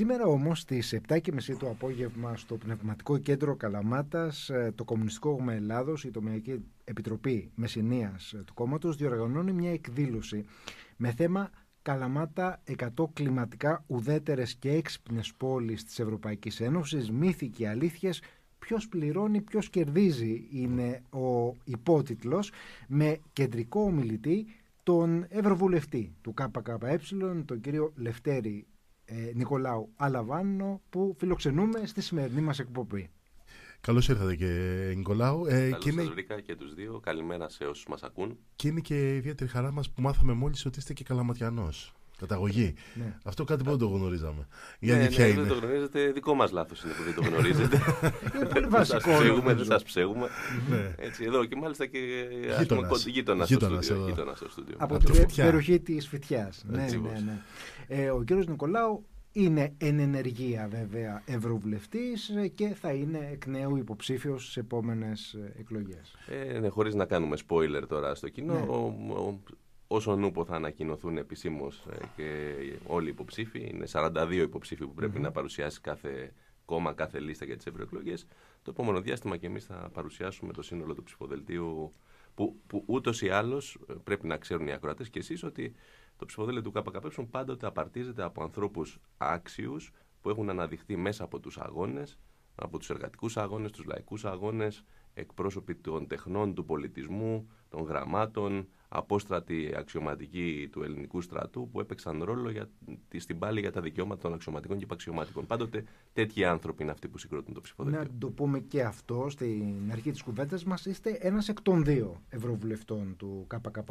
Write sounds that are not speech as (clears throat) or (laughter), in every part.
Σήμερα όμως στις 7.30 το απόγευμα στο Πνευματικό Κέντρο Καλαμάτας ε, το Κομμουνιστικό Κόμμα Ελλάδος, η Τομιακή Επιτροπή Μεσηνίας του κόμματος διοργανώνει μια εκδήλωση με θέμα Καλαμάτα 100 κλιματικά ουδέτερες και έξυπνες πόλεις της Ευρωπαϊκής Ένωσης, μύθοι και αλήθειες. Ποιος πληρώνει, ποιος κερδίζει είναι ο υπότιτλος με κεντρικό ομιλητή τον Ευρωβουλευτή του ΚΚΕ, τον κύριο Λευτέρη ε, Νικολάου Αλαβάνο που φιλοξενούμε στη σημερινή μας εκπομπή. Καλώς ήρθατε και Νικολάου. Ε, Καλώς και σας βρήκα και τους δύο. Καλημέρα σε όσους μας ακούν. Και είναι και ιδιαίτερη χαρά μας που μάθαμε μόλις ότι είστε και καλαματιανός. Καταγωγή. Ναι. Αυτό κάτι που δεν το γνωρίζαμε. Για ναι, ναι, δεν το γνωρίζετε. Δικό μας λάθος είναι που δεν το γνωρίζετε. (laughs) είναι πολύ βασικό. Δεν σας ψέγουμε. Ναι. Έτσι, εδώ και μάλιστα και γείτονας στο στούντιο. Από την περιοχή της Φυτιά. Ναι, ναι, ναι. Ε, ο κύριος Νικολάου είναι εν ενεργεία βέβαια ευρωβουλευτής και θα είναι εκ νέου υποψήφιος στις επόμενες εκλογές. Ε, ναι, χωρίς να κάνουμε spoiler τώρα στο κοινό, ναι. ο, όσον ούπο θα ανακοινωθούν επισήμως ε, και όλοι οι υποψήφοι, είναι 42 υποψήφοι που πρεπει να παρουσιάσει κάθε κόμμα, κάθε λίστα για τις ευρωεκλογές. Το επόμενο διάστημα και εμείς θα παρουσιάσουμε το σύνολο του ψηφοδελτίου που, που ούτως ή άλλως ε, πρέπει να ξέρουν οι ακροατές και εσείς ότι το ψηφοδέλτιο του ΚΚΠ πάντοτε απαρτίζεται από ανθρώπους άξιους που έχουν αναδειχθεί μέσα από τους αγώνες, από τους εργατικούς αγώνες, τους λαϊκούς αγώνες, εκπρόσωποι των τεχνών, του πολιτισμού, των γραμμάτων, απόστρατοι αξιωματικοί του ελληνικού στρατού που έπαιξαν ρόλο για, στην πάλη για τα δικαιώματα των αξιωματικών και υπαξιωματικών. Πάντοτε τέτοιοι άνθρωποι είναι αυτοί που συγκροτούν το ψηφοδέλτιο. Να το πούμε και αυτό στην αρχή της κουβέντας μας. Είστε ένας εκ των δύο ευρωβουλευτών του ΚΚΕ.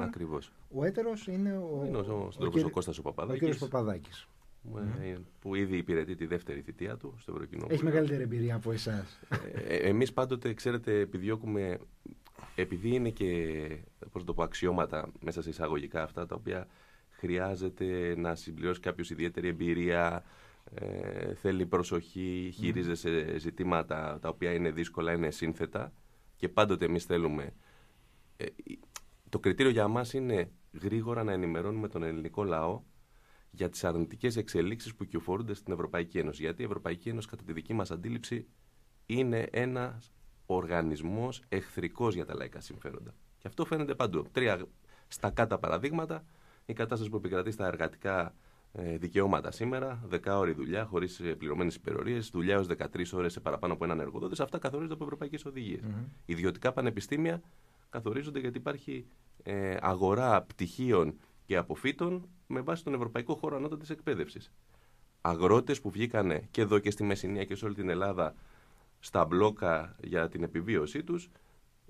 Ακριβώς. Ο έτερος είναι ο. Είναι ο, ο, ο, ο Κώστας ο Παπαδάκης. Mm-hmm. που ήδη υπηρετεί τη δεύτερη θητεία του στο Ευρωκοινοβούλιο. Έχει μεγαλύτερη εμπειρία από εσάς. Ε, Εμείς πάντοτε, ξέρετε, επιδιώκουμε επειδή είναι και πώς το πω, αξιώματα μέσα σε εισαγωγικά αυτά τα οποία χρειάζεται να συμπληρώσει κάποιος ιδιαίτερη εμπειρία, ε, θέλει προσοχή, χειρίζεσαι ζητήματα τα οποία είναι δύσκολα, είναι σύνθετα και πάντοτε εμείς θέλουμε. Ε, το κριτήριο για μας είναι γρήγορα να ενημερώνουμε τον ελληνικό λαό για τις αρνητικές εξελίξεις που κυοφορούνται στην Ευρωπαϊκή Ένωση. Γιατί η Ευρωπαϊκή Ένωση κατά τη δική μας αντίληψη είναι ένας οργανισμός εχθρικός για τα λαϊκά συμφέροντα. Και αυτό φαίνεται παντού. Τρία στα κάτω παραδείγματα. Η κατάσταση που επικρατεί στα εργατικά ε, δικαιώματα σήμερα, δεκάωρη δουλειά χωρίς ε, πληρωμένες υπερορίες, δουλειά ω 13 ώρες σε παραπάνω από έναν εργοδότης. Αυτά καθορίζονται από ευρωπαϊκές οδηγίες. Mm-hmm. Ιδιωτικά πανεπιστήμια καθορίζονται γιατί υπάρχει ε, αγορά πτυχίων και αποφύτων με βάση τον Ευρωπαϊκό Χώρο Ανώτατης Εκπαίδευσης. Αγρότες που βγήκανε και εδώ και στη Μεσσηνία και σε όλη την Ελλάδα στα μπλόκα για την επιβίωσή τους,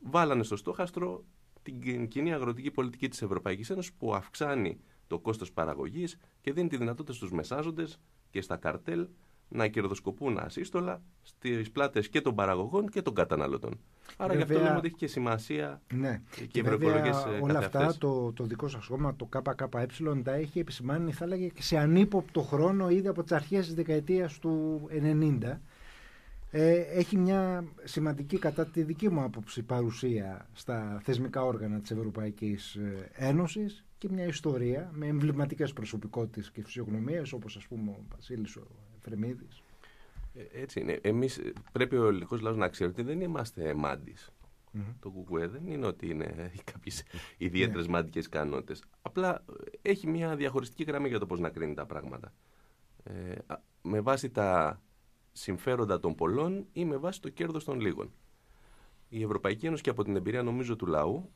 βάλανε στο στόχαστρο την κοινή αγροτική πολιτική της Ευρωπαϊκής Ένωσης που αυξάνει το κόστος παραγωγής και δίνει τη δυνατότητα στους μεσάζοντες και στα καρτέλ να κερδοσκοπούν ασύστολα στις πλάτες και των παραγωγών και των καταναλωτών. Άρα βέβαια, γι' αυτό λέμε ότι έχει και σημασία ναι. και, και βέβαια, όλα αυτά το, το δικό σας κόμμα, το ΚΚΕ, τα έχει επισημάνει θα έλεγε και σε ανύποπτο χρόνο ήδη από τις αρχές της δεκαετίας του 90 ε, έχει μια σημαντική κατά τη δική μου άποψη παρουσία στα θεσμικά όργανα της Ευρωπαϊκής ε, Ένωσης και μια ιστορία με εμβληματικές προσωπικότητες και φυσιογνωμίες όπως ας πούμε ο Βασίλης ο Εφρεμίδης. Ε, έτσι είναι. Εμείς πρέπει ο ελληνικός λαός να ξέρει ότι δεν είμαστε μάντις. Mm-hmm. Το κουκουέ δεν είναι ότι είναι (laughs) κάποιες ιδιαίτερες yeah. μαντικέ ικανότητες. Απλά έχει μια διαχωριστική γραμμή για το πώς να κρίνει τα πράγματα. Ε, με βάση τα συμφέροντα των πολλών ή με βάση το κέρδος των λίγων. Η Ευρωπαϊκή Ένωση και από την εμπειρία νομίζω του λαού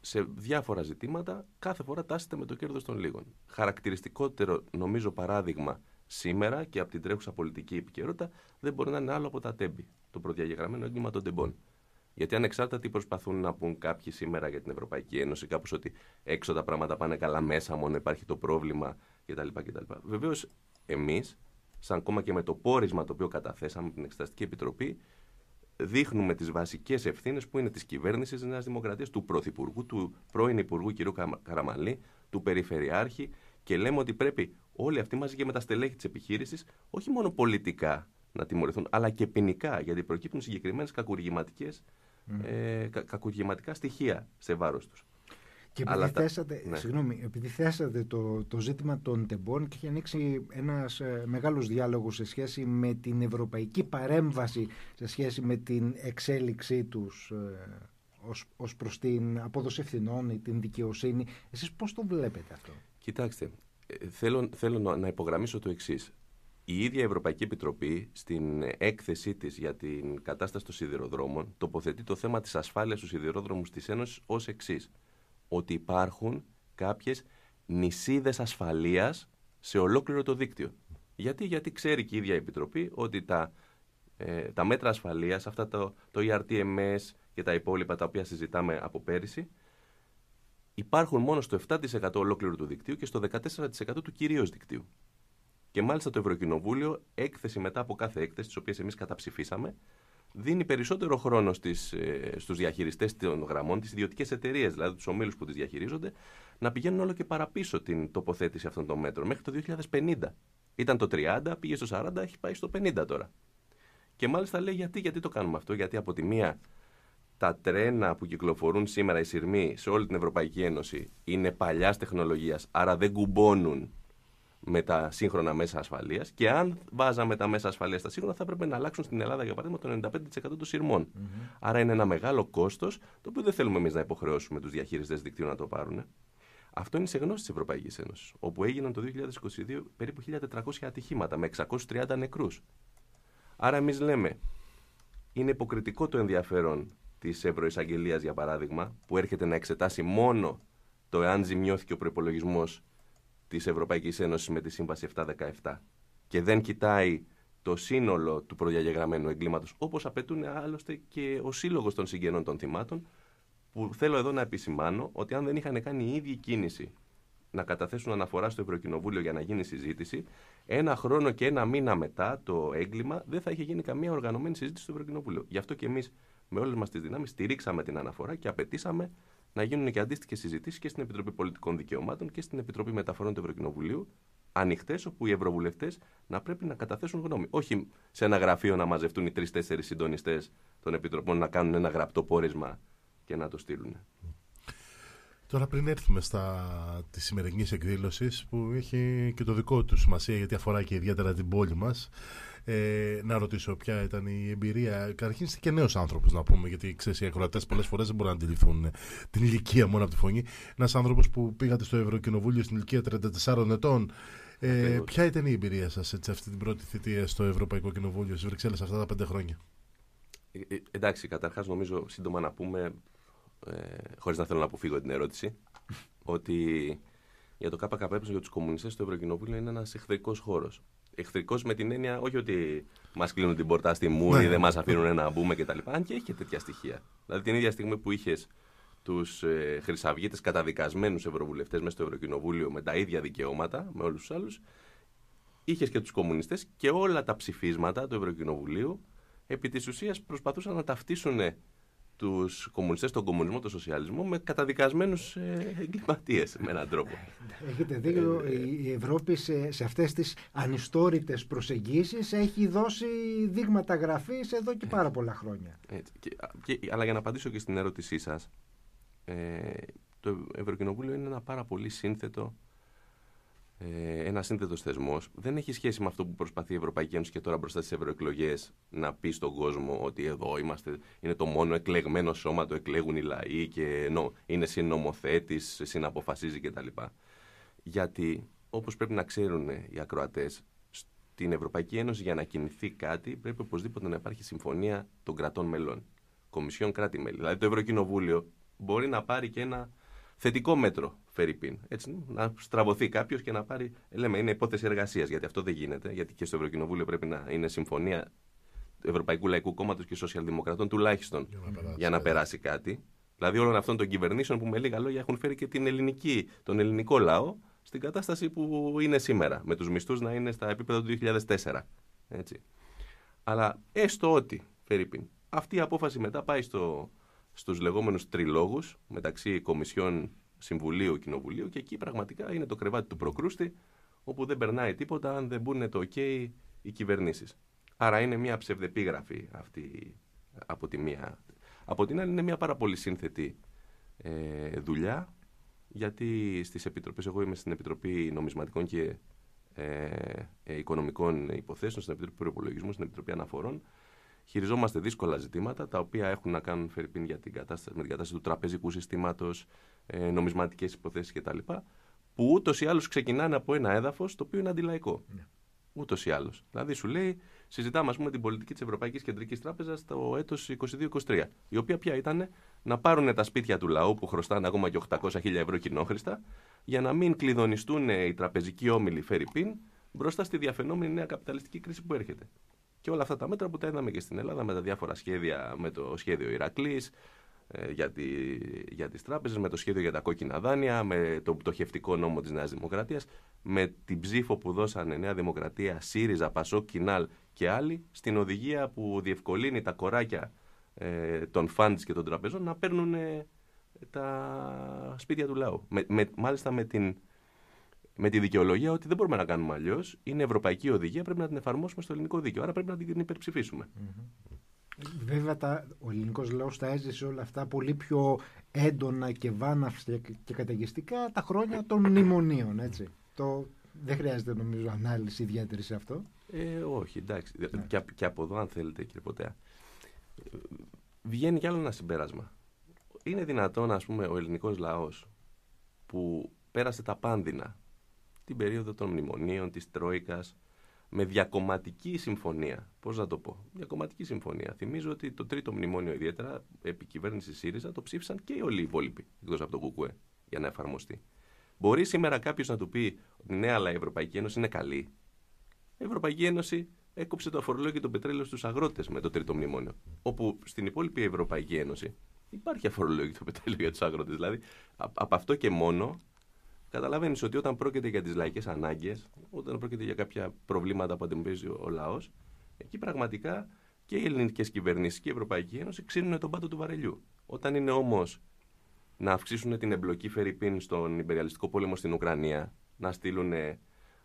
σε διάφορα ζητήματα κάθε φορά τάσσεται με το κέρδος των λίγων. Χαρακτηριστικότερο νομίζω παράδειγμα σήμερα και από την τρέχουσα πολιτική επικαιρότητα δεν μπορεί να είναι άλλο από τα τέμπη, το προδιαγεγραμμένο έγκλημα των τεμπών. Γιατί ανεξάρτητα τι προσπαθούν να πούν κάποιοι σήμερα για την Ευρωπαϊκή Ένωση, κάπως ότι έξω τα πράγματα πάνε καλά, μέσα μόνο υπάρχει το πρόβλημα κτλ. κτλ. Βεβαίως, εμείς σαν κόμμα και με το πόρισμα το οποίο καταθέσαμε από την Εξεταστική Επιτροπή, δείχνουμε τις βασικές ευθύνες που είναι της κυβέρνησης της Νέας Δημοκρατίας, του Πρωθυπουργού, του πρώην Υπουργού κ. Καραμαλή, του Περιφερειάρχη και λέμε ότι πρέπει όλοι αυτοί μαζί και με τα στελέχη της επιχείρησης, όχι μόνο πολιτικά να τιμωρηθούν, αλλά και ποινικά, γιατί προκύπτουν συγκεκριμένες κακουργηματικές. Mm. Ε, κακουργηματικά στοιχεία σε βάρος τους. Και επειδή, θέσατε, ναι. συγγνώμη, επειδή θέσατε το, το ζήτημα των τεμπών και έχει ανοίξει ένας ε, μεγάλος διάλογος σε σχέση με την ευρωπαϊκή παρέμβαση σε σχέση με την εξέλιξή τους ε, ως, ως προς την απόδοση ευθυνών ή την δικαιοσύνη. Εσείς πώς το βλέπετε αυτό; Κοιτάξτε, ε, θέλω, θέλω να υπογραμμίσω το εξής. Η ίδια Ευρωπαϊκή Επιτροπή στην έκθεσή της για την κατάσταση των σιδηροδρόμων τοποθετεί το θέμα της ασφάλειας του σιδηρόδρομους της Ένωσης ως εξής ότι υπάρχουν κάποιες νησίδες ασφαλείας σε ολόκληρο το δίκτυο. Γιατί, Γιατί ξέρει και η ίδια η Επιτροπή ότι τα, ε, τα μέτρα ασφαλείας, αυτά το, το ERTMS και τα υπόλοιπα τα οποία συζητάμε από πέρυσι, υπάρχουν μόνο στο 7% ολόκληρου του δικτύου και στο 14% του κυρίως δικτύου. Και μάλιστα το Ευρωκοινοβούλιο, έκθεση μετά από κάθε έκθεση, τις οποίες εμείς καταψηφίσαμε, δίνει περισσότερο χρόνο στις, ε, στους διαχειριστές των γραμμών, τις ιδιωτικές εταιρείες, δηλαδή τους ομίλους που τις διαχειρίζονται, να πηγαίνουν όλο και παραπίσω την τοποθέτηση αυτών των μέτρων, μέχρι το 2050. Ήταν το 30, πήγε στο 40, έχει πάει στο 50 τώρα. Και μάλιστα λέει γιατί, γιατί το κάνουμε αυτό, γιατί από τη μία τα τρένα που κυκλοφορούν σήμερα οι σειρμοί σε όλη την Ευρωπαϊκή Ένωση είναι παλιάς τεχνολογίας, άρα δεν κουμπώνουν με τα σύγχρονα μέσα ασφαλείας. Και αν βάζαμε τα μέσα ασφαλείας στα σύγχρονα, θα έπρεπε να αλλάξουν στην Ελλάδα, για παράδειγμα, το 95% των σειρμών. Άρα είναι ένα μεγάλο κόστος, το οποίο δεν θέλουμε εμείς να υποχρεώσουμε τους διαχειριστές δικτύου να το πάρουν. Αυτό είναι σε γνώση της Ευρωπαϊκής Ένωσης, όπου έγιναν το 2022 περίπου 1.400 ατυχήματα με 630 νεκρούς. Άρα εμείς λέμε, είναι υποκριτικό το ενδιαφέρον της Ευρωεισαγγελίας, για παράδειγμα, που έρχεται να εξετάσει μόνο το εάν ζημιώθηκε ο προπολογισμό της Ευρωπαϊκής Ένωσης με τη Σύμβαση 717 και δεν κοιτάει το σύνολο του προδιαγεγραμμένου εγκλήματος όπως απαιτούν άλλωστε και ο σύλλογος των συγγενών των θυμάτων που θέλω εδώ να επισημάνω ότι αν δεν είχαν κάνει η ίδια κίνηση να καταθέσουν αναφορά στο Ευρωκοινοβούλιο για να γίνει συζήτηση, ένα χρόνο και ένα μήνα μετά το έγκλημα δεν θα είχε γίνει καμία οργανωμένη συζήτηση στο Ευρωκοινοβούλιο. Γι' αυτό και εμείς με όλες μας τις δυνάμεις στηρίξαμε την αναφορά και απαιτήσαμε να γίνουν και αντίστοιχες συζητήσεις και στην Επιτροπή Πολιτικών Δικαιωμάτων και στην Επιτροπή Μεταφορών του Ευρωκοινοβουλίου, ανοιχτές, όπου οι ευρωβουλευτές να πρέπει να καταθέσουν γνώμη. Όχι σε ένα γραφείο να μαζευτούν οι τρει-τέσσερι συντονιστές των Επιτροπών να κάνουν ένα γραπτό πόρισμα και να το στείλουν. Τώρα πριν έρθουμε στα της σημερινής εκδήλωσης που έχει και το δικό του σημασία γιατί αφορά και ιδιαίτερα την πόλη μας ε, να ρωτήσω ποια ήταν η εμπειρία. Καταρχήν είστε και νέος άνθρωπος, να πούμε, γιατί ξέρεις, οι ακροατές πολλές φορές δεν μπορούν να αντιληφθούν την ηλικία μόνο από τη φωνή. Ένας άνθρωπος που πήγατε στο Ευρωκοινοβούλιο στην ηλικία 34 ετών. Ε, ποια ήταν η εμπειρία σας αυτή την πρώτη θητεία στο Ευρωπαϊκό Κοινοβούλιο στις Βρυξέλλες αυτά τα πέντε χρόνια; Ε, ε εντάξει, καταρχάς νομίζω σύντομα να πούμε, ε, χωρίς να θέλω να αποφύγω την ερώτηση, (laughs) ότι για το ΚΚΕ για τους κομμουνιστές το Ευρωκοινοβούλιο είναι ένας εχθρικός χώρος εχθρικός με την έννοια όχι ότι μας κλείνουν την πόρτα στη μούρη, ναι. δεν μας αφήνουν να μπούμε κτλ. Αν και έχει τέτοια στοιχεία. Δηλαδή την ίδια στιγμή που είχες τους ε, χρυσαυγίτες καταδικασμένους ευρωβουλευτές μέσα στο Ευρωκοινοβούλιο με τα ίδια δικαιώματα με όλους τους άλλους, είχες και τους κομμουνιστές και όλα τα ψηφίσματα του Ευρωκοινοβουλίου επί της ουσίας προσπαθούσαν να ταυτίσουν τους κομμουνιστές, τον κομμουνισμό, τον σοσιαλισμό με καταδικασμένους ε, εγκληματίες με έναν τρόπο. Έχετε δίκιο. Ε, η Ευρώπη σε, σε αυτές τις ανιστόρητε προσεγγίσεις έχει δώσει δείγματα γραφής εδώ και πάρα πολλά χρόνια. Έτσι. Και, αλλά για να απαντήσω και στην ερώτησή σας, ε, το Ευρωκοινοβούλιο είναι ένα πάρα πολύ σύνθετο ε, ένας σύνθετος θεσμός δεν έχει σχέση με αυτό που προσπαθεί η Ευρωπαϊκή Ένωση και τώρα μπροστά στις ευρωεκλογές να πει στον κόσμο ότι εδώ είμαστε, είναι το μόνο εκλεγμένο σώμα, το εκλέγουν οι λαοί και νο, είναι συνομοθέτης, συναποφασίζει κτλ. Γιατί όπως πρέπει να ξέρουν οι ακροατές, στην Ευρωπαϊκή Ένωση για να κινηθεί κάτι πρέπει οπωσδήποτε να υπάρχει συμφωνία των κρατών μελών. Κομισιόν κράτη-μέλη. Δηλαδή το Ευρωκοινοβούλιο μπορεί να πάρει και ένα θετικό μέτρο Φερρυπίν. Έτσι, να στραβωθεί κάποιος και να πάρει. Λέμε, είναι υπόθεση εργασίας, γιατί αυτό δεν γίνεται. Γιατί και στο Ευρωκοινοβούλιο πρέπει να είναι συμφωνία Ευρωπαϊκού Λαϊκού Κόμματος και Σοσιαλδημοκρατών τουλάχιστον για να περάσει, για να περάσει κάτι. Δηλαδή όλων αυτών των κυβερνήσεων που με λίγα λόγια έχουν φέρει και την ελληνική, τον ελληνικό λαό στην κατάσταση που είναι σήμερα. Με τους μισθούς να είναι στα επίπεδα του 2004. Έτσι. Αλλά έστω ότι, Φερρυπίν, αυτή η απόφαση μετά πάει στο, στους λεγόμενους τριλόγους μεταξύ Κομισιών Συμβουλίου Κοινοβουλίου και εκεί πραγματικά είναι το κρεβάτι του προκρούστη όπου δεν περνάει τίποτα αν δεν μπουν το ok οι κυβερνήσεις. Άρα είναι μια ψευδεπίγραφη αυτή από τη μία. Από την άλλη είναι μια πάρα πολύ σύνθετη ε, δουλειά γιατί στις επιτροπές, εγώ είμαι στην Επιτροπή Νομισματικών και ε, ε, Οικονομικών Υποθέσεων, στην Επιτροπή Προπολογισμού, στην Επιτροπή Αναφορών, χειριζόμαστε δύσκολα ζητήματα τα οποία έχουν να κάνουν φερρυπίν για την κατάσταση, με την κατάσταση του τραπεζικού συστήματος, ε, νομισματικές υποθέσεις κτλ. Που ούτως ή άλλως ξεκινάνε από ένα έδαφος το οποίο είναι αντιλαϊκό. Ναι. Ούτως ή άλλως. Δηλαδή σου λέει, συζητάμε ας πούμε, την πολιτική της Ευρωπαϊκής Κεντρικής Τράπεζας το έτος 22-23, η οποία πια ήταν να πάρουν τα σπίτια του λαού που χρωστάνε ακόμα και 800.000 ευρώ κοινόχρηστα, για να μην κλειδονιστούν οι τραπεζικοί όμιλοι Φερρυπίν μπροστά στη διαφαινόμενη νέα καπιταλιστική κρίση που έρχεται. Και όλα αυτά τα μέτρα που τα είδαμε και στην Ελλάδα με τα διάφορα σχέδια, με το σχέδιο Ηρακλής, ε, για, τη, για τις τράπεζες, με το σχέδιο για τα κόκκινα δάνεια, με το πτωχευτικό νόμο της Νέας Δημοκρατίας, με την ψήφο που δώσανε Νέα Δημοκρατία, ΣΥΡΙΖΑ, ΠΑΣΟΚ, ΚΙΝΑΛ και άλλοι, στην οδηγία που διευκολύνει τα κοράκια ε, των φαντς και των τραπεζών να παίρνουν ε, τα σπίτια του λαού. Με, με, μάλιστα με την με τη δικαιολογία ότι δεν μπορούμε να κάνουμε αλλιώς. Είναι ευρωπαϊκή οδηγία, πρέπει να την εφαρμόσουμε στο ελληνικό δίκαιο. Άρα πρέπει να την υπερψηφίσουμε. Βέβαια, τα, ο ελληνικός λαός τα έζησε όλα αυτά πολύ πιο έντονα και βάναυστα και καταιγιστικά τα χρόνια των μνημονίων. Έτσι. Το, δεν χρειάζεται νομίζω ανάλυση ιδιαίτερη σε αυτό. Ε, όχι, εντάξει. Ναι. Και, και από εδώ, αν θέλετε, κύριε Ποτέα, βγαίνει κι άλλο ένα συμπέρασμα. Είναι δυνατόν, ας πούμε, ο ελληνικός λαός που πέρασε τα πάνδυνα την περίοδο των μνημονίων, της Τρόικας, με διακομματική συμφωνία. Πώς να το πω, διακομματική συμφωνία. Θυμίζω ότι το τρίτο μνημόνιο ιδιαίτερα, επί κυβέρνησης ΣΥΡΙΖΑ, το ψήφισαν και όλοι οι υπόλοιποι, εκτός από το ΚΚΕ, για να εφαρμοστεί. Μπορεί σήμερα κάποιος να του πει ότι ναι, αλλά η Ευρωπαϊκή Ένωση είναι καλή. Η Ευρωπαϊκή Ένωση έκοψε το αφορολόγιο των πετρέλαιων στους αγρότες με το τρίτο μνημόνιο. Όπου στην υπόλοιπη Ευρωπαϊκή Ένωση υπάρχει αφορολόγιο το πετρέλαιο για τους αγρότες. Δηλαδή, από αυτό και μόνο Καταλαβαίνεις ότι όταν πρόκειται για τις λαϊκές ανάγκες, όταν πρόκειται για κάποια προβλήματα που αντιμετωπίζει ο λαός, εκεί πραγματικά και οι ελληνικές κυβερνήσεις και η Ευρωπαϊκή Ένωση ξύνουν τον πάτο του βαρελιού. Όταν είναι όμως να αυξήσουν την εμπλοκή Φερρυπίν στον υπεριαλιστικό πόλεμο στην Ουκρανία, να στείλουν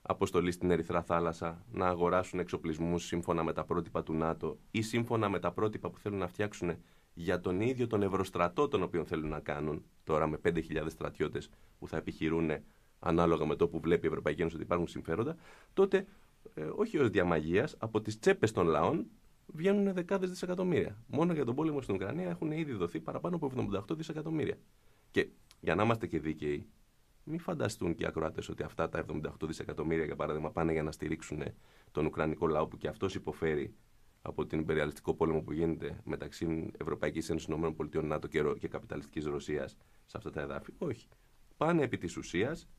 αποστολή στην Ερυθρά Θάλασσα, να αγοράσουν εξοπλισμούς σύμφωνα με τα πρότυπα του ΝΑΤΟ ή σύμφωνα με τα πρότυπα που θέλουν να φτιάξουν για τον ίδιο τον ευρωστρατό τον οποίο θέλουν να κάνουν τώρα με 5.000 στρατιώτες που θα επιχειρούν ανάλογα με το που βλέπει η Ευρωπαϊκή Ένωση ότι υπάρχουν συμφέροντα, τότε ε, όχι ως διαμαγεία, από τις τσέπες των λαών βγαίνουν δεκάδες δισεκατομμύρια. Μόνο για τον πόλεμο στην Ουκρανία έχουν ήδη δοθεί παραπάνω από 78 δισεκατομμύρια. Και για να είμαστε και δίκαιοι, μην φανταστούν και οι ακροάτες ότι αυτά τα 78 δισεκατομμύρια, για παράδειγμα, πάνε για να στηρίξουν τον Ουκρανικό λαό που και αυτός υποφέρει από την υπεριαλιστικό πόλεμο που γίνεται μεταξύ Ευρωπαϊκής Ένωσης ΗΠΑ, ΝΑΤΟ και καπιταλιστικής Ρωσίας σε αυτά τα εδάφη. Όχι. Πάνε επί της ουσίας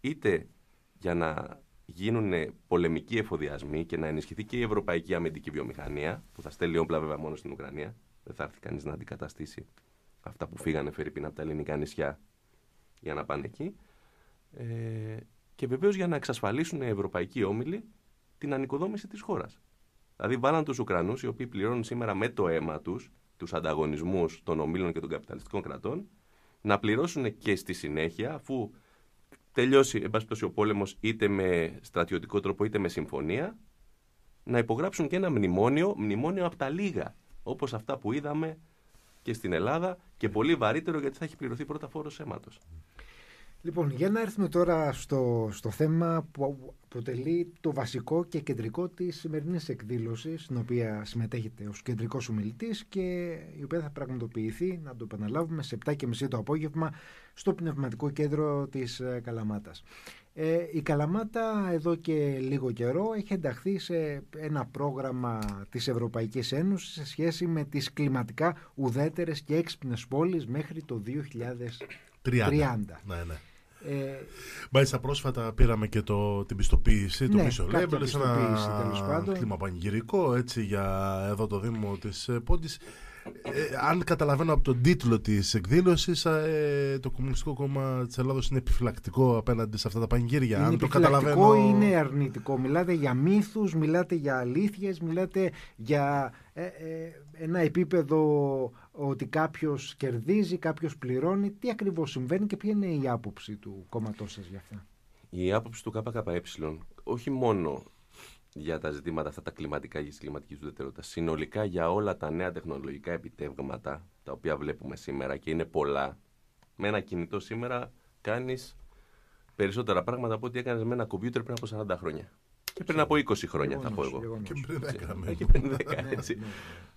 είτε για να γίνουν πολεμικοί εφοδιασμοί και να ενισχυθεί και η ευρωπαϊκή αμυντική βιομηχανία, που θα στέλνει όπλα βέβαια μόνο στην Ουκρανία. Δεν θα έρθει κανείς να αντικαταστήσει αυτά που φύγανε φερρυπίν από τα ελληνικά νησιά για να πάνε εκεί. Ε, και βεβαίως για να εξασφαλίσουν οι ευρωπαϊκοί όμιλοι την ανοικοδόμηση της χώρας. Δηλαδή, βάλαν τους Ουκρανούς, οι οποίοι πληρώνουν σήμερα με το αίμα τους τους ανταγωνισμούς των ομίλων και των καπιταλιστικών κρατών, να πληρώσουν και στη συνέχεια, αφού τελειώσει εν πάση ο πόλεμος είτε με στρατιωτικό τρόπο είτε με συμφωνία, να υπογράψουν και ένα μνημόνιο, μνημόνιο από τα λίγα, όπως αυτά που είδαμε και στην Ελλάδα και πολύ βαρύτερο γιατί θα έχει πληρωθεί πρώτα φόρος αίματος. Λοιπόν, για να έρθουμε τώρα στο, στο θέμα που αποτελεί το βασικό και κεντρικό της σημερινής εκδήλωσης, στην οποία συμμετέχετε ως κεντρικός ομιλητής και η οποία θα πραγματοποιηθεί, να το επαναλάβουμε, σε 7.30 το απόγευμα στο Πνευματικό Κέντρο της ε, Καλαμάτας. Ε, η Καλαμάτα εδώ και λίγο καιρό έχει ενταχθεί σε ένα πρόγραμμα της Ευρωπαϊκής Ένωσης σε σχέση με τις κλιματικά ουδέτερες και έξυπνες πόλεις μέχρι το 2030. 30. Ναι, ναι. Ε, Μάλιστα πρόσφατα πήραμε και το, την πιστοποίηση, το ναι, μισό λέμπελ, ένα κλίμα πανηγυρικό έτσι, για εδώ το Δήμο της ε, Πόντης. Ε, αν καταλαβαίνω από τον τίτλο της εκδήλωσης ε, το Κομμουνιστικό Κόμμα της Ελλάδος είναι επιφυλακτικό απέναντι σε αυτά τα πανηγύρια. Είναι αν το καταλαβαίνω... ή είναι αρνητικό. Μιλάτε για μύθους, μιλάτε για αλήθειες, μιλάτε για ε, ένα επίπεδο ότι κάποιος κερδίζει, κάποιος πληρώνει. Τι ακριβώς συμβαίνει και ποια είναι η άποψη του κόμματός σας για αυτά; Η άποψη του ΚΚΕ, όχι μόνο για τα ζητήματα αυτά τα κλιματικά και τη κλιματική ουδετερότητα, συνολικά για όλα τα νέα τεχνολογικά επιτεύγματα τα οποία βλέπουμε σήμερα και είναι πολλά. Με ένα κινητό σήμερα κάνεις περισσότερα πράγματα από ό,τι έκανες με ένα κομπιούτερ πριν από 40 χρόνια. Και πριν από 20 χρόνια, θα πω εγώ. Και πριν 10 Και πριν 10, έτσι.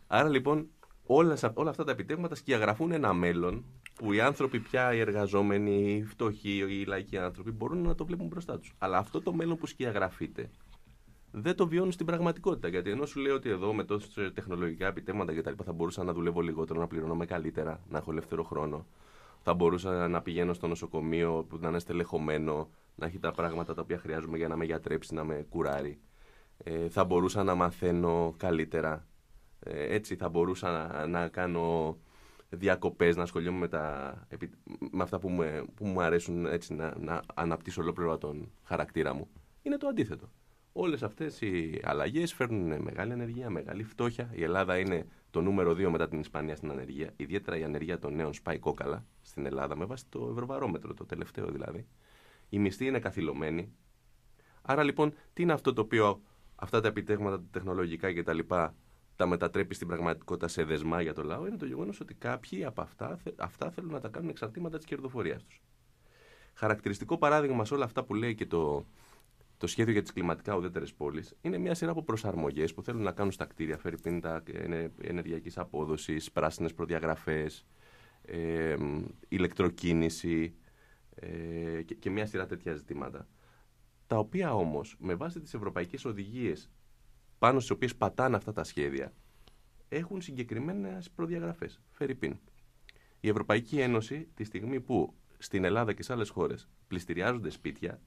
Άρα λοιπόν όλα, όλα αυτά τα επιτεύγματα σκιαγραφούν ένα μέλλον που οι άνθρωποι πια, οι εργαζόμενοι, οι φτωχοί, οι λαϊκοί άνθρωποι μπορούν να το βλέπουν μπροστά τους. Αλλά αυτό το μέλλον που σκιαγραφείται δεν το βιώνουν στην πραγματικότητα. Γιατί ενώ σου λέω ότι εδώ με τόσε τεχνολογικά επιτεύγματα και τα λοιπά θα μπορούσα να δουλεύω λιγότερο, να πληρώνομαι καλύτερα, να έχω ελεύθερο χρόνο. Θα μπορούσα να πηγαίνω στο νοσοκομείο που να είναι στελεχωμένο, να έχει τα πράγματα τα οποία χρειάζομαι για να με γιατρέψει, να με κουράρει. Ε, θα μπορούσα να μαθαίνω καλύτερα. Ε, έτσι θα μπορούσα να, να κάνω διακοπές, να ασχολιόμαι με, τα, με αυτά που, με, που μου αρέσουν έτσι, να, να αναπτύσσω ολόκληρο τον χαρακτήρα μου. Είναι το αντίθετο. Όλες αυτές οι αλλαγές φέρνουν μεγάλη ανεργία, μεγάλη φτώχεια. Η Ελλάδα είναι το νούμερο 2 μετά την Ισπανία στην ανεργία. Ιδιαίτερα η ανεργία των νέων σπάει κόκαλα στην Ελλάδα, με βάση το ευρωβαρόμετρο, το τελευταίο δηλαδή. Η μισθή είναι καθυλωμένη. Άρα λοιπόν, τι είναι αυτό το οποίο αυτά τα επιτέγματα τεχνολογικά κτλ τα μετατρέπει στην πραγματικότητα σε δεσμά για το λαό είναι το γεγονός ότι κάποιοι από αυτά, αυτά θέλουν να τα κάνουν εξαρτήματα της κερδοφορίας τους. Χαρακτηριστικό παράδειγμα σε όλα αυτά που λέει και το, το σχέδιο για τις κλιματικά ουδέτερες πόλεις είναι μια σειρά από προσαρμογές που θέλουν να κάνουν στα κτίρια, φέρει πίντα ενεργειακής απόδοσης, πράσινες προδιαγραφές, ε, ηλεκτροκίνηση ε, και, και μια σειρά τέτοια ζητήματα. Τα οποία όμως με βάση τις ευρωπαϊκές οδηγίες πάνω στις οποίες πατάνε αυτά τα σχέδια έχουν συγκεκριμένες προδιαγραφές. Φερρυπίν. Η Ευρωπαϊκή Ένωση, τη στιγμή που στην Ελλάδα και σε άλλες χώρες πληστηριάζονται σπίτια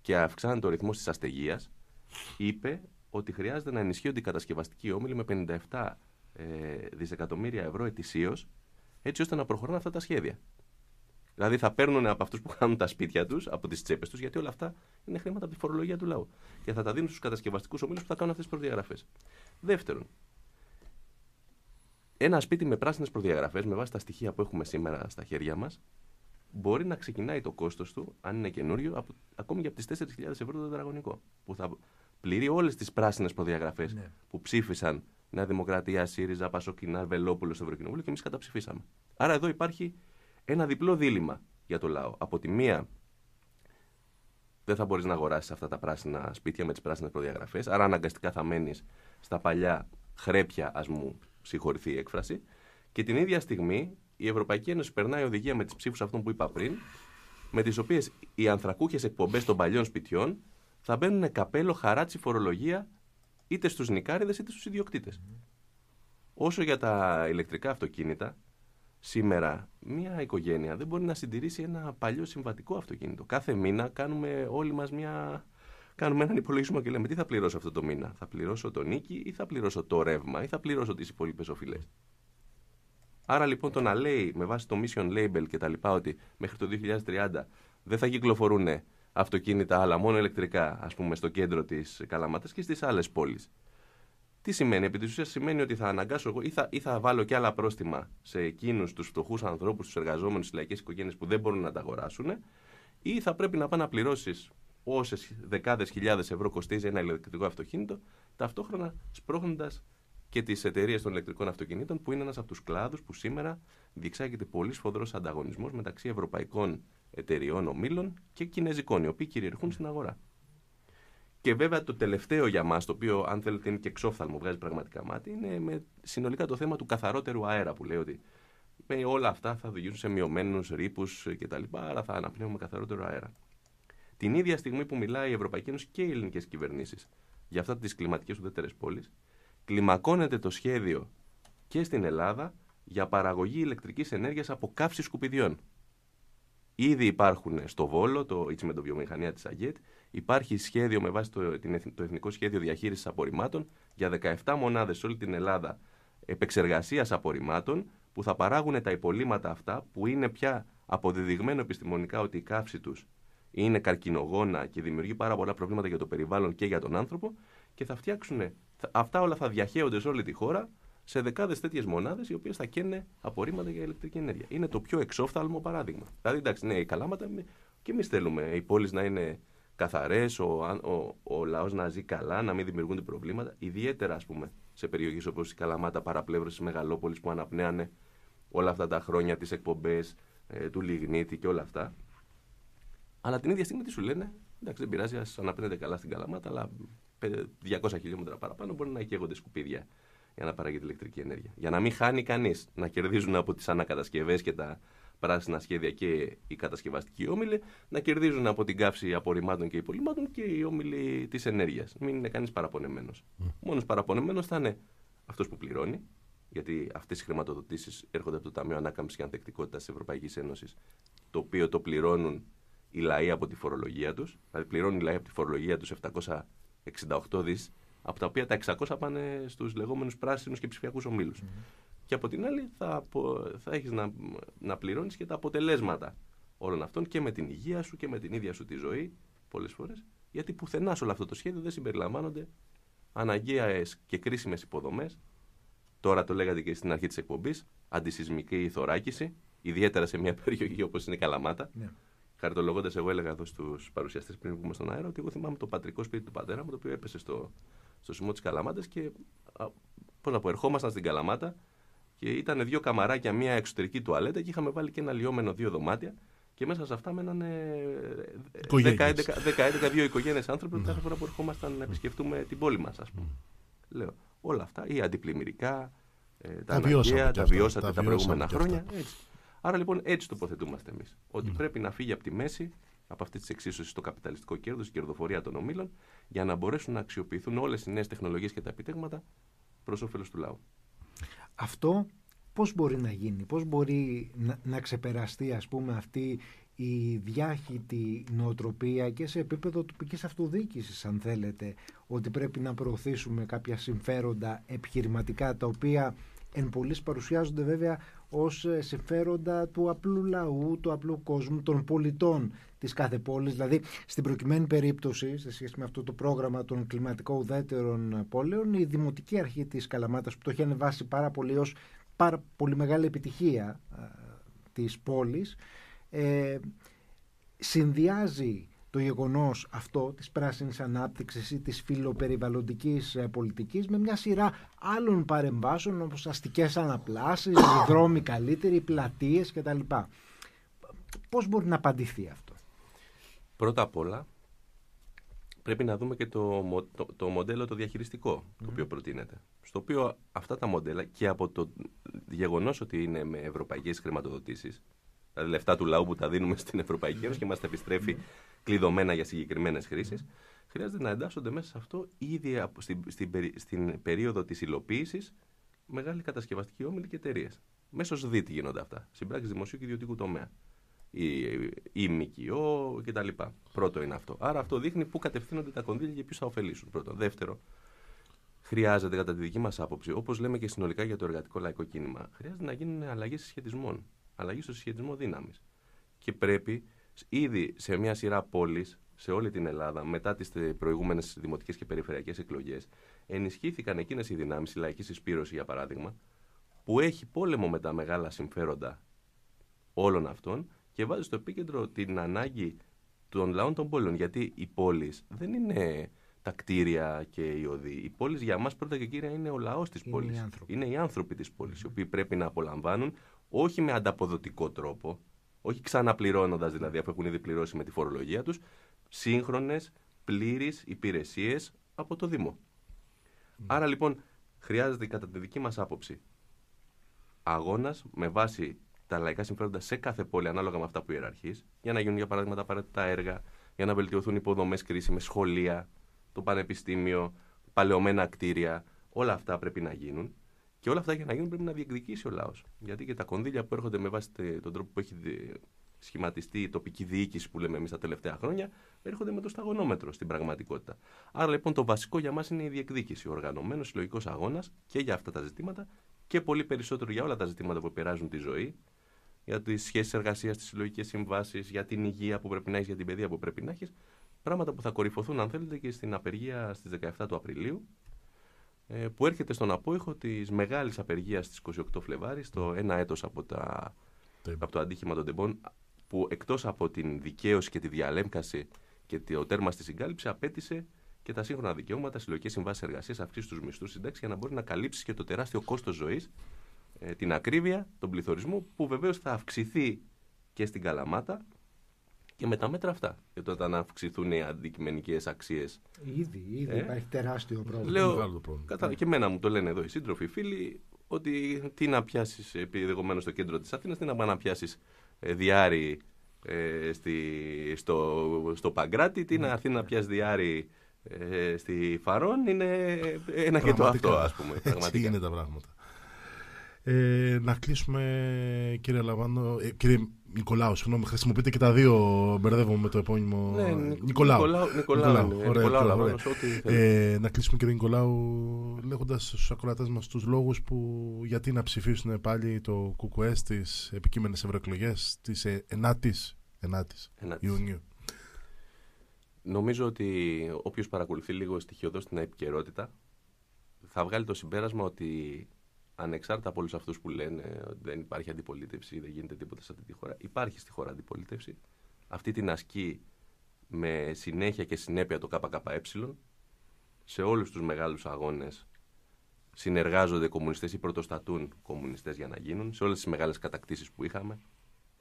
και αυξάνεται ο ρυθμό της αστεγίας, είπε ότι χρειάζεται να ενισχύονται οι κατασκευαστικοί όμιλοι με 57 ε, δισεκατομμύρια ευρώ ετησίως, έτσι ώστε να προχωράνε αυτά τα σχέδια. Δηλαδή θα παίρνουν από αυτούς που κάνουν τα σπίτια τους, από τις τσέπες τους, γιατί όλα αυτά είναι χρήματα από τη φορολογία του λαού. Και θα τα δίνουν στους κατασκευαστικούς ομίλους που θα κάνουν αυτές τις προδιαγραφές. Δεύτερον, ένα σπίτι με πράσινες προδιαγραφές, με βάση τα στοιχεία που έχουμε σήμερα στα χέρια μας, μπορεί να ξεκινάει το κόστος του, αν είναι καινούριο, από, ακόμη και από τις 4.000 ευρώ το τετραγωνικό. Που θα πληρεί όλες τις πράσινες προδιαγραφές ναι. που ψήφισαν Νέα Δημοκρατία, ΣΥΡΙΖΑ, Πασοκινά, Βελόπουλο στο Ευρωκοινοβούλιο και εμείς καταψηφίσαμε. Άρα εδώ υπάρχει ένα διπλό δίλημα για το λαό. Από τη μία, δεν θα μπορείς να αγοράσεις αυτά τα πράσινα σπίτια με τις πράσινες προδιαγραφές, άρα αναγκαστικά θα μένεις στα παλιά χρέπια, ας μου συγχωρηθεί η έκφραση. Και την ίδια στιγμή η Ευρωπαϊκή Ένωση περνάει οδηγία με τις ψήφους αυτών που είπα πριν, με τις οποίες οι ανθρακούχες εκπομπές των παλιών σπιτιών θα μπαίνουν καπέλο χαράτσι φορολογία είτε στους νικάριδες είτε στους ιδιοκτήτες. Όσο για τα ηλεκτρικά αυτοκίνητα, Σήμερα, μια οικογένεια δεν μπορεί να συντηρήσει ένα παλιό συμβατικό αυτοκίνητο. Κάθε μήνα κάνουμε όλοι μας μια. Κάνουμε έναν υπολογισμό και λέμε τι θα πληρώσω αυτό το μήνα; Θα πληρώσω το νίκη ή θα πληρώσω το ρεύμα ή θα πληρώσω τις υπόλοιπες οφειλές; Άρα λοιπόν το να λέει με βάση το mission label και τα λοιπά ότι μέχρι το 2030 δεν θα κυκλοφορούν αυτοκίνητα αλλά μόνο ηλεκτρικά ας πούμε στο κέντρο της Καλαμάτας και στις άλλες πόλεις. Τι σημαίνει, επί της ουσίας σημαίνει ότι θα αναγκάσω εγώ ή θα, ή θα βάλω και άλλα πρόστιμα σε εκείνους τους φτωχούς ανθρώπους, τους εργαζόμενους, τις λαϊκές οικογένειες που δεν μπορούν να τα αγοράσουν, ή θα πρέπει να πάει να πληρώσεις όσες δεκάδες χιλιάδες ευρώ κοστίζει ένα ηλεκτρικό αυτοκίνητο, ταυτόχρονα σπρώχνοντας και τις εταιρείες των ηλεκτρικών αυτοκινήτων, που είναι ένας από τους κλάδους που σήμερα διεξάγεται πολύ σφοδρός ανταγωνισμός μεταξύ ευρωπαϊκών εταιριών ομίλων και κινέζικων, οι οποίοι κυριαρχούν στην αγορά. Και βέβαια το τελευταίο για μας, το οποίο αν θέλετε είναι και εξόφθαλμο, βγάζει πραγματικά μάτι, είναι με συνολικά το θέμα του καθαρότερου αέρα που λέει ότι με όλα αυτά θα οδηγήσουν σε μειωμένους ρήπους κτλ. Άρα θα αναπνέουμε καθαρότερο αέρα. Την ίδια στιγμή που μιλάει η Ευρωπαϊκή Ένωση και οι ελληνικές κυβερνήσεις για αυτά τις κλιματικές ουδέτερες πόλεις, κλιμακώνεται το σχέδιο και στην Ελλάδα για παραγωγή ηλεκτρικής ενέργειας από καύση σκουπιδιών. Ήδη υπάρχουν στο Βόλο, το, η τσιμεντοβιομηχανία της ΑΓΕΤ, Υπάρχει σχέδιο με βάση το, το Εθνικό Σχέδιο Διαχείρισης Απορριμμάτων για 17 μονάδες σε όλη την Ελλάδα επεξεργασίας απορριμμάτων που θα παράγουν τα υπολείμματα αυτά που είναι πια αποδεδειγμένο επιστημονικά ότι η καύση τους είναι καρκινογόνα και δημιουργεί πάρα πολλά προβλήματα για το περιβάλλον και για τον άνθρωπο και θα φτιάξουν. Αυτά όλα θα διαχέονται σε όλη τη χώρα σε δεκάδες τέτοιες μονάδες οι οποίες θα καίνε απορρίμματα για ηλεκτρική ενέργεια. Είναι το πιο εξόφθαλμο παράδειγμα. Δηλαδή, εντάξει, ναι, οι καλάματα και εμείς θέλουμε οι πόλεις να είναι καθαρές, ο, ο, ο λαός να ζει καλά, να μην δημιουργούνται προβλήματα. Ιδιαίτερα, ας πούμε, σε περιοχές όπως η Καλαμάτα, παραπλεύρωση Μεγαλόπολης που αναπνέανε όλα αυτά τα χρόνια τις εκπομπές ε, του Λιγνίτη και όλα αυτά. Αλλά την ίδια στιγμή τι σου λένε, εντάξει, δεν πειράζει, ας αναπνέετε καλά στην Καλαμάτα, αλλά 200 χιλιόμετρα παραπάνω μπορεί να καίγονται σκουπίδια για να παράγει ηλεκτρική ενέργεια. Για να μην χάνει κανείς, να κερδίζουν από τις ανακατασκευές και τα πράσινα σχέδια και οι κατασκευαστικοί όμιλοι, να κερδίζουν από την καύση απορριμμάτων και υπολοιμμάτων και οι όμιλοι της ενέργειας. Μην είναι κανείς παραπονεμένος. Mm. Μόνος παραπονεμένος θα είναι αυτός που πληρώνει, γιατί αυτές οι χρηματοδοτήσεις έρχονται από το Ταμείο Ανάκαμψης και Ανθεκτικότητας της Ευρωπαϊκής Ένωσης, το οποίο το πληρώνουν οι λαοί από τη φορολογία τους. Δηλαδή, πληρώνουν οι λαοί από τη φορολογία τους 768 δις, από τα οποία τα 600 πάνε στους λεγόμενους πράσινους και ψηφιακούς ομίλους. Και από την άλλη θα, θα έχεις να, να πληρώνεις και τα αποτελέσματα όλων αυτών και με την υγεία σου και με την ίδια σου τη ζωή πολλές φορές. Γιατί πουθενά σε όλο αυτό το σχέδιο δεν συμπεριλαμβάνονται αναγκαίες και κρίσιμες υποδομές. Τώρα το λέγατε και στην αρχή της εκπομπής, αντισυσμική θωράκιση, ιδιαίτερα σε μια (laughs) περιοχή όπως είναι η Καλαμάτα. Ναι. Χαρτολογώντας, εγώ έλεγα εδώ στους παρουσιαστές πριν που είμαι στον αέρα ότι εγώ θυμάμαι το πατρικό σπίτι του πατέρα μου, το οποίο έπεσε στο, στο σημείο της Καλαμάτας και πώς να πω, ερχόμασταν στην Καλαμάτα και ήταν δύο καμαράκια, μία εξωτερική τουαλέτα και είχαμε βάλει και ένα λιώμενο δύο δωμάτια. Και μέσα σε αυτά μένανε 10-11 δύο οικογένειες άνθρωποι κάθε φορά που ερχόμασταν να επισκεφτούμε την πόλη μας, ας πούμε. Λέω όλα αυτά, ή αντιπλημμυρικά, ε, τα, τα αναγκαία, τα βιώσατε τα, τα προηγούμενα χρόνια. Έτσι. Άρα λοιπόν έτσι τοποθετούμαστε εμείς. Ότι πρέπει να φύγει από τη μέση, από αυτή της εξίσωσης το καπιταλιστικό κέρδος, η κερδοφορία των ομήλων, για να μπορέσουν να αξιοποιηθούν όλες οι νέες τεχνολογίες και τα επιτέγματα προς όφελος του λαού. Αυτό πώς μπορεί να γίνει, πώς μπορεί να, να ξεπεραστεί ας πούμε αυτή η διάχυτη νοοτροπία και σε επίπεδο τοπικής αυτοδιοίκησης αν θέλετε ότι πρέπει να προωθήσουμε κάποια συμφέροντα επιχειρηματικά τα οποία εν πολλής παρουσιάζονται βέβαια ως συμφέροντα του απλού λαού, του απλού κόσμου, των πολιτών της κάθε πόλης. Δηλαδή, στην προκειμένη περίπτωση, σε σχέση με αυτό το πρόγραμμα των κλιματικών ουδέτερων πόλεων, η Δημοτική Αρχή της Καλαμάτας, που το έχει ανεβάσει πάρα πολύ ως πάρα πολύ μεγάλη επιτυχία της πόλης, ε, συνδυάζει το γεγονός αυτό της πράσινης ανάπτυξης ή της φιλοπεριβαλλοντικής ε, πολιτικής με μια σειρά άλλων παρεμβάσεων όπως αστικές αναπλάσεις, (coughs) δρόμοι καλύτεροι, πλατείες κτλ. Πώς μπορεί να απαντηθεί αυτό; Πρώτα απ' όλα πρέπει να δούμε και το, το, το μοντέλο το διαχειριστικό το οποίο προτείνεται. Στο οποίο αυτά τα μοντέλα και από το γεγονός ότι είναι με ευρωπαϊκές χρηματοδοτήσεις δηλαδή λεφτά του λαού που τα δίνουμε στην Ευρωπαϊκή Ένωση και μας τα επιστρέφει κλειδωμένα για συγκεκριμένες χρήσεις, χρειάζεται να εντάσσονται μέσα σε αυτό ήδη στην, στην, στην περίοδο της υλοποίησης μεγάλη κατασκευαστική όμιλη και εταιρείες. Μέσως ΣΔΙΤ γίνονται αυτά. Συμπράξεις δημοσίου και ιδιωτικού τομέα. Η, η ΜΚΟ κτλ. Πρώτο είναι αυτό. Άρα αυτό δείχνει πού κατευθύνονται τα κονδύλια και ποιους θα ωφελήσουν. Πρώτο. Δεύτερο, χρειάζεται κατά τη δική μας άποψη, όπως λέμε και συνολικά για το εργατικό λαϊκό κίνημα, χρειάζεται να γίνουν αλλαγές συσχετισμών αλλαγή στο συσχετισμό δύναμης. Και πρέπει ήδη σε μια σειρά πόλει σε όλη την Ελλάδα, μετά τις προηγούμενες δημοτικές και περιφερειακές εκλογές, ενισχύθηκαν εκείνες οι δυνάμεις, η λαϊκή συσπήρωση για παράδειγμα, που έχει πόλεμο με τα μεγάλα συμφέροντα όλων αυτών και βάζει στο επίκεντρο την ανάγκη των λαών των πόλεων. Γιατί οι πόλεις δεν είναι τα κτίρια και οι οδοί. Οι πόλεις για μας πρώτα και κύρια είναι ο λαός της πόλης. Είναι οι άνθρωποι της πόλης, οι οποίοι πρέπει να απολαμβάνουν όχι με ανταποδοτικό τρόπο, όχι ξαναπληρώνοντας δηλαδή αφού έχουν ήδη πληρώσει με τη φορολογία τους, σύγχρονες πλήρεις υπηρεσίες από το Δήμο. Άρα λοιπόν χρειάζεται κατά τη δική μας άποψη αγώνας με βάση τα λαϊκά συμφέροντα σε κάθε πόλη ανάλογα με αυτά που ιεραρχείς, για να γίνουν για παράδειγμα τα απαραίτητα έργα, για να βελτιωθούν υποδομές κρίσιμες, σχολεία, το πανεπιστήμιο, παλαιωμένα κτίρια. Όλα αυτά πρέπει να γίνουν. Και όλα αυτά για να γίνουν πρέπει να διεκδικήσει ο λαός. Γιατί και τα κονδύλια που έρχονται με βάση τον τρόπο που έχει σχηματιστεί η τοπική διοίκηση που λέμε εμείς τα τελευταία χρόνια, έρχονται με το σταγονόμετρο στην πραγματικότητα. Άρα λοιπόν το βασικό για μας είναι η διεκδίκηση. Ο οργανωμένος συλλογικός αγώνας και για αυτά τα ζητήματα και πολύ περισσότερο για όλα τα ζητήματα που επηρεάζουν τη ζωή, για τις σχέσεις εργασίας, τις συλλογικές συμβάσεις, για την υγεία που πρέπει να έχεις, για την παιδεία που πρέπει να έχεις. Πράγματα που θα κορυφωθούν, αν θέλετε, και στην απεργία στις 17 του Απριλίου, ε, που έρχεται στον απόϊχο της μεγάλης απεργίας της 28 Φλεβάρη, το ένα έτος από, τα, από το ατύχημα των τεμπών, που εκτός από την δικαίωση και τη διαλέμκαση και το τέρμα στη συγκάλυψη, απέτησε και τα σύγχρονα δικαιώματα, συλλογικές συμβάσεις εργασίας, αυξήσεις του μισθούς συντάξεις για να μπορεί να καλύψει και το τεράστιο κόστος ζωής, ε, την ακρίβεια, τον πληθωρισμό, που βεβαίως θα αυξηθεί και στην Καλαμάτα και με τα μέτρα αυτά. Γιατί όταν αυξηθούν οι αντικειμενικές αξίες. Ήδη, ήδη Ε; υπάρχει τεράστιο πρόβλημα. Λέω, Μεγάλο το πρόβλημα. Κατά, και εμένα μου το λένε εδώ οι σύντροφοι φίλοι, ότι τι να πιάσεις, επειδή εγώ μένω στο κέντρο της Αθήνας, τι να πάει να πιάσεις διάρρη ε, στη, στο, στο Παγκράτη, τι να έρθει να πιάσεις διάρρη ε, στη Φαρόν, είναι ένα και το Πραγματικά. αυτό, ας πούμε. Έτσι Πραγματικά. είναι τα πράγματα. Ε, να κλείσουμε, κύριε Λαβάνο, ε, κύριε Νικολάου, συγγνώμη, χρησιμοποιείτε και τα δύο, μπερδεύομαι με το επώνυμο. Ναι, Νι- Νικολάου. Νικολάου, Νικολάου, Νικολάου, ναι, ωραία, Νικολάου ωραία. Λαβάνος, ό,τι θέλεις. Ε, να κλείσουμε κύριε Νικολάου λέγοντας στους ακροατές μας τους λόγους που γιατί να ψηφίσουν πάλι το ΚΚΕ στις επικείμενες ευρωεκλογές της 9ης, 9ης Ένα- Ιουνίου. Νομίζω ότι όποιος παρακολουθεί λίγο στοιχειοδός την επικαιρότητα θα βγάλει το συμπέρασμα ότι ανεξάρτητα από όλους αυτούς που λένε ότι δεν υπάρχει αντιπολίτευση, δεν γίνεται τίποτα σε αυτή τη χώρα, υπάρχει στη χώρα αντιπολίτευση. Αυτή την ασκεί με συνέχεια και συνέπεια το ΚΚΕ. Σε όλους τους μεγάλους αγώνες συνεργάζονται κομμουνιστές ή πρωτοστατούν κομμουνιστές για να γίνουν. Σε όλες τις μεγάλες κατακτήσεις που είχαμε,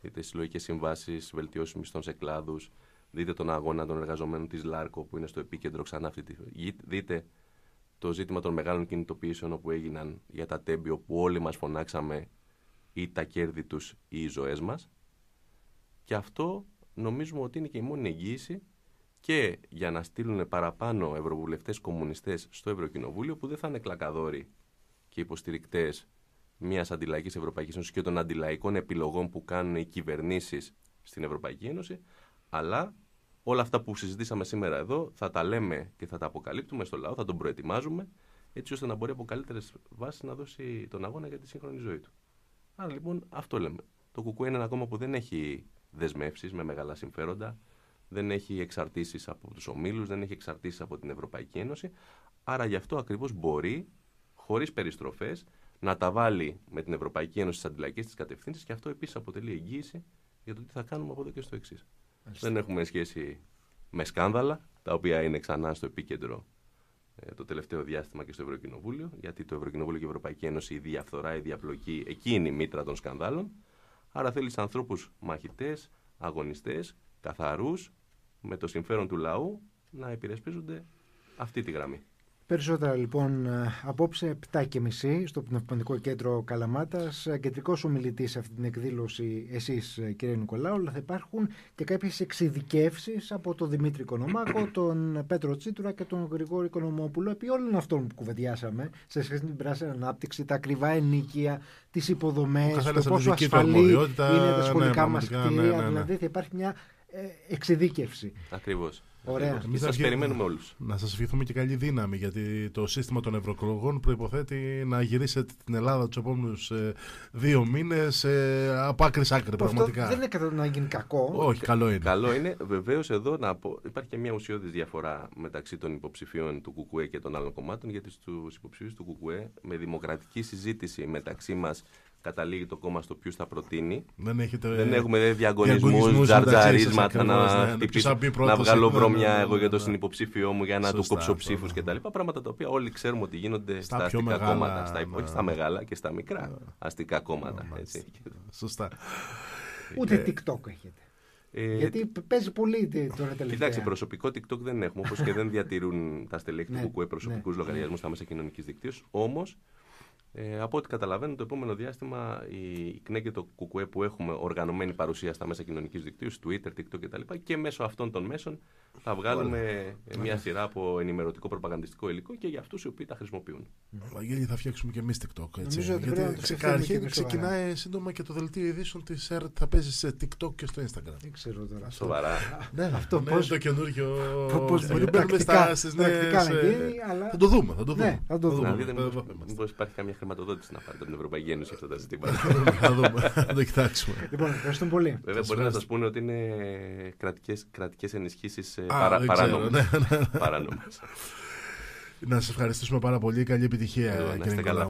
είτε συλλογικές συμβάσεις, βελτιώσεις μισθών σε κλάδους, δείτε τον αγώνα των εργαζομένων της ΛΑΡΚΟ που είναι στο επίκεντρο ξανά αυτή τη γη. Δείτε το ζήτημα των μεγάλων κινητοποιήσεων όπου έγιναν για τα τέμπη, όπου όλοι μας φωνάξαμε ή τα κέρδη τους ή οι ζωές μας. Και αυτό νομίζουμε ότι είναι και η μόνη εγγύηση και για να στείλουν παραπάνω ευρωβουλευτές κομμουνιστές στο Ευρωκοινοβούλιο που δεν θα είναι κλακαδόροι και υποστηρικτές μιας αντιλαϊκής Ευρωπαϊκής Ένωσης και των αντιλαϊκών επιλογών που κάνουν οι κυβερνήσεις στην Ευρωπαϊκή Ένωση, αλλά όλα αυτά που συζητήσαμε σήμερα εδώ θα τα λέμε και θα τα αποκαλύπτουμε στο λαό, θα τον προετοιμάζουμε, έτσι ώστε να μπορεί από καλύτερες βάσεις να δώσει τον αγώνα για τη σύγχρονη ζωή του. Άρα λοιπόν αυτό λέμε. Το ΚΚΕ είναι ένα κόμμα που δεν έχει δεσμεύσεις με μεγάλα συμφέροντα, δεν έχει εξαρτήσεις από τους ομίλους, δεν έχει εξαρτήσεις από την Ευρωπαϊκή Ένωση. Άρα γι' αυτό ακριβώς μπορεί, χωρίς περιστροφές, να τα βάλει με την Ευρωπαϊκή Ένωση στις αντιλαϊκέ της κατευθύνσεις και αυτό επίσης αποτελεί εγγύηση για το τι θα κάνουμε από εδώ και στο εξής. Δεν έχουμε σχέση με σκάνδαλα, τα οποία είναι ξανά στο επίκεντρο ε, το τελευταίο διάστημα και στο Ευρωκοινοβούλιο, γιατί το Ευρωκοινοβούλιο και η Ευρωπαϊκή Ένωση, η διαφθορά, η διαπλοκή, εκεί είναι η μήτρα των σκανδάλων. Άρα θέλει ανθρώπους μαχητές, αγωνιστές, καθαρούς, με το συμφέρον του λαού να υπηρεσπίζονται αυτή τη γραμμή. Περισσότερα λοιπόν ε, απόψε 7 και μισή στο Πνευματικό Κέντρο Καλαμάτας. Ε, Κεντρικός ομιλητής σε αυτή την εκδήλωση εσείς ε, κύριε Νικολάου, αλλά θα υπάρχουν και κάποιες εξειδικεύσεις από τον Δημήτρη Κονομάκο, (clears throat) τον Πέτρο Τσίτουρα και τον Γρηγόρη Κονομόπουλο επί όλων αυτών που κουβεντιάσαμε σε σχέση με την πράσινη ανάπτυξη, τα ακριβά ενίκεια, τις Ο υποδομές, καθένας το από τη πόσο δική του ασφαλή αρμοδιότητα, είναι τα ναι, σχολικά μας πραγματικά, κτίρια, ναι, ναι, ναι. δηλαδή θα υπάρχει μια ε, εξειδίκευση. Ακριβώς. Ωραία. Και Εμείς σας θα βγει- περιμένουμε όλους. Να σας ευχηθούμε και καλή δύναμη γιατί το σύστημα των ευρωεκλογών προϋποθέτει να γυρίσετε την Ελλάδα τους επόμενους ε, δύο μήνες ε, από άκρης σ' άκρη Αυτό πραγματικά. δεν είναι κατά να γίνει κακό. Όχι, καλό είναι. Καλό είναι βεβαίως εδώ να πω. Υπάρχει και μια ουσιώδης διαφορά μεταξύ των υποψηφίων του ΚΚΕ και των άλλων κομμάτων, γιατί στους υποψηφίους του ΚΚΕ, με δημοκρατική συζήτηση μεταξύ μας, καταλήγει το κόμμα στο ποιου θα προτείνει. Δεν, έχετε, Δεν έχουμε δε διαγωνισμούς διαγωνισμούς, μεταξύ σας τζαρτζαρίσματα ακριβώς, να, ναι, ναι. χτυπήσω- Ποιος θα μπει να πρώτος, βγάλω ναι, βρωμιά ναι, εγώ ναι, για τον ναι. συνυποψήφιό μου για να του Σωστά, κόψω ψήφους αυτό, κτλ. Πράγματα τα οποία όλοι ξέρουμε ότι γίνονται Στα στα, πιο αστικά μεγάλα, κόμματα. Στα, ναι. όχι στα μεγάλα και στα μικρά αστικά κόμματα. Μάλιστα. Έτσι. Σωστά. Ούτε Ε, TikTok έχετε. Ε, Γιατί παίζει πολύ τε- τώρα τελευταία. Κοιτάξτε, προσωπικό TikTok δεν έχουμε, όπως και δεν διατηρούν τα στελέχη Ναι, του ΚΚΕ προσωπικούς ναι. λογαριασμούς στα μέσα κοινωνικής δικτύωσης. Όμως, ε, από ό,τι καταλαβαίνω, το επόμενο διάστημα η η ΚΝΕ και το ΚΚΕ που έχουμε οργανωμένη παρουσία στα μέσα κοινωνικής δικτύωσης, Twitter, TikTok κτλ. Και μέσω αυτών των μέσων θα βγάλουμε ε, μια σειρά από ενημερωτικό προπαγανδιστικό υλικό και για αυτούς οι οποίοι τα χρησιμοποιούν. Βαγγέλη, θα φτιάξουμε και εμείς TikTok. Έτσι. Νομίζω ότι πρέπει να Γιατί το ξεκα- σκεφτούμε και αρχίζει- εμείς σοβαρά. ξεκινάει σύντομα και το δελτίο ειδήσεων της ΕΡΤ θα παίζει σε TikTok και στο Instagram. Δεν ξέρω τώρα. Σοβαρά. (laughs) Ναι, Αυτό ναι, πώς- το καινούριο. Πώς μπορεί Μπαίνουμε πρακτικά, στα- στις νέες, πρακτικά να ε, γίνει, αλλά... Θα το δούμε. Θα το δούμε. Ναι, θα το δούμε. Να δείτε Εδώ μήπως- είμαστε. μήπως υπάρχει καμία χρηματοδότηση να πάρετε από την Ευρωπαϊκή Ένωση αυτά τα ζητήματα. Θα δούμε. Θα το κοιτάξουμε. Λοιπόν, ευχαριστούμε πολύ. Βέβαια, Σας μπορεί να ευχαριστώ. σα πούνε ότι είναι κρατικές, κρατικές ενισχύσεις ε, Α, παρα, δεν ξέρω, παράνομες. ναι, ναι. Παράνομες. Να σας ευχαριστήσουμε πάρα πολύ. Καλή επιτυχία, Εγώ, να κύριε είστε Νικολάου. καλά.